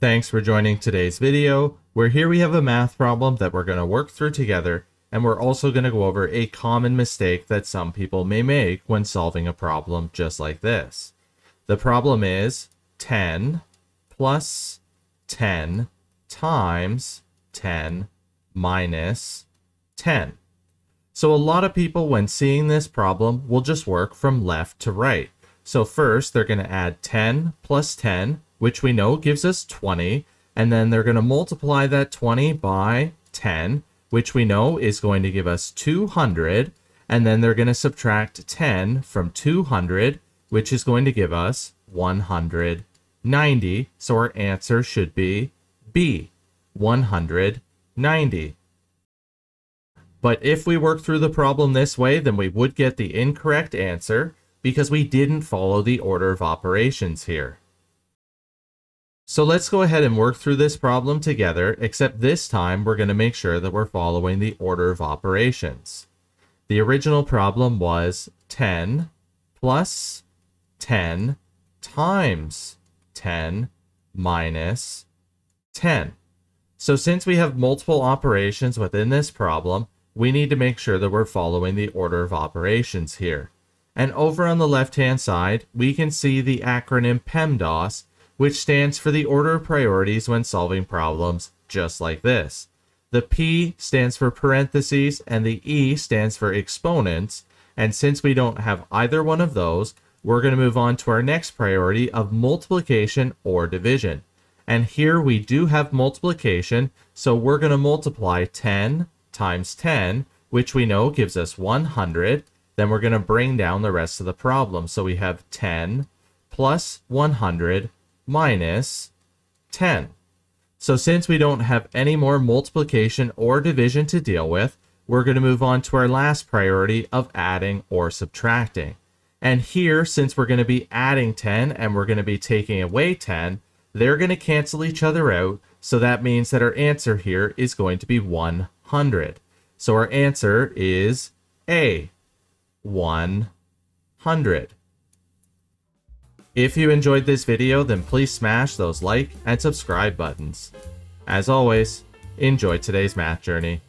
Thanks for joining today's video, where here we have a math problem that we're going to work through together, and we're also going to go over a common mistake that some people may make when solving a problem just like this. The problem is 10 plus 10 times 10 minus 10. So a lot of people when seeing this problem will just work from left to right. So first they're going to add 10 plus 10, which we know gives us 20, and then they're going to multiply that 20 by 10, which we know is going to give us 200, and then they're going to subtract 10 from 200, which is going to give us 190. So our answer should be B, 190. But if we work through the problem this way, then we would get the incorrect answer because we didn't follow the order of operations here. So let's go ahead and work through this problem together, except this time we're going to make sure that we're following the order of operations. The original problem was 10 plus 10 times 10 minus 10. So since we have multiple operations within this problem, we need to make sure that we're following the order of operations here. And over on the left-hand side, we can see the acronym PEMDAS, which stands for the order of priorities when solving problems just like this. The P stands for parentheses and the E stands for exponents. And since we don't have either one of those, we're going to move on to our next priority of multiplication or division. And here we do have multiplication, so we're going to multiply 10 times 10, which we know gives us 100. Then we're going to bring down the rest of the problem. So we have 10 plus 100 minus 10. So since we don't have any more multiplication or division to deal with, we're going to move on to our last priority of adding or subtracting. And here, since we're going to be adding 10 and we're going to be taking away 10, they're going to cancel each other out. So that means that our answer here is going to be 100. So our answer is A, 100. If you enjoyed this video, then please smash those like and subscribe buttons. As always, enjoy today's math journey.